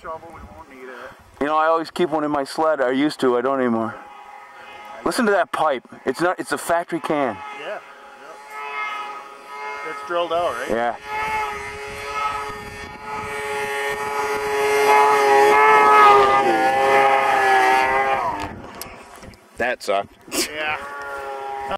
shovel, we won't need it. You know, I always keep one in my sled. I used to, I don't anymore. Listen to that pipe. It's not, it's a factory can. Yeah. Yep. It's drilled out, right? Yeah. That sucked. Yeah.